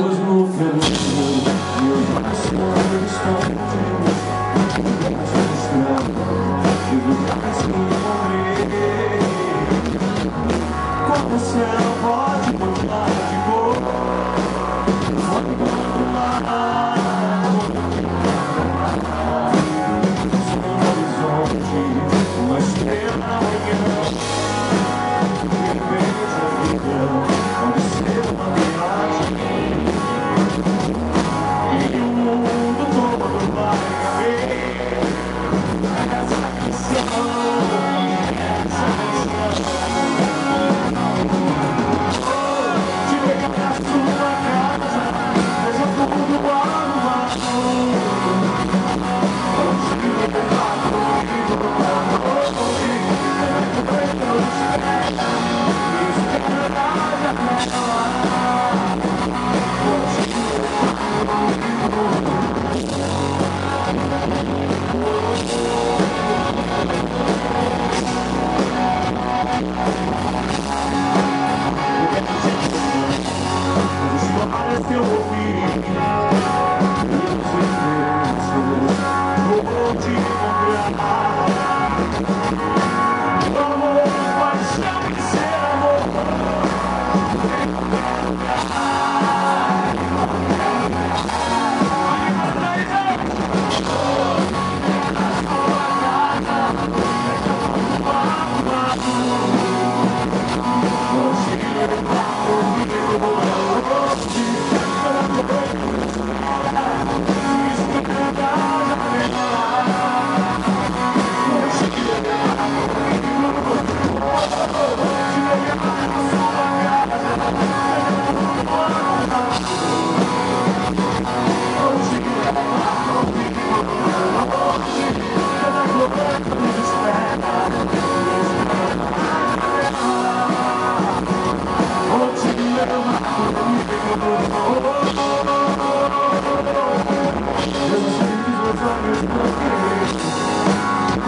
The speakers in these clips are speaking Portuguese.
was no feeling, you must understand.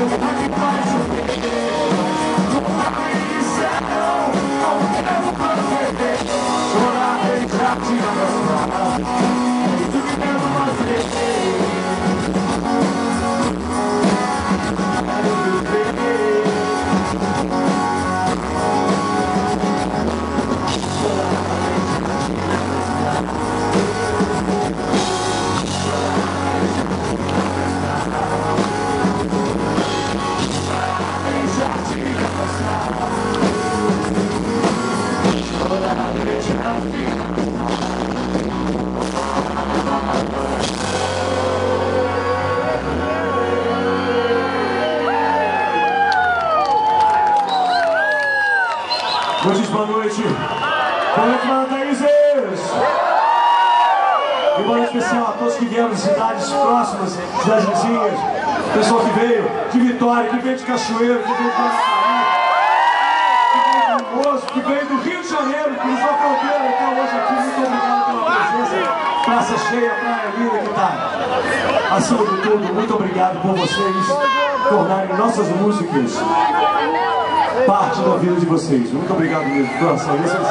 Hoje, boa noite. Boa noite, Manaíses. E boa noite especial a todos que vieram de cidades próximas, cidades vizinhas. Pessoal que veio de Vitória, que veio de Cachoeiro, que veio de Maracanã, que veio de Moço, que veio do Rio de Janeiro, que nos acompanharam até hoje aqui. Muito obrigado pela presença. Praça cheia, praia linda que está. Acima de tudo, muito obrigado por vocês tornarem nossas músicas parte da vida de vocês. Muito obrigado mesmo. Nossa, esse é o